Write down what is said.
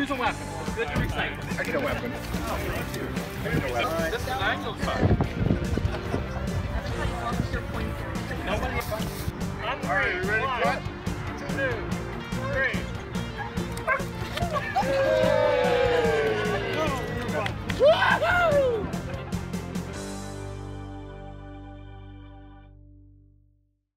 choose a weapon. It's Good to recycle. I need a weapon. Oh, I need a weapon. This is Angel's side. Nobody. I'm All right, you ready? One, Cut. Two, three. Woohoo!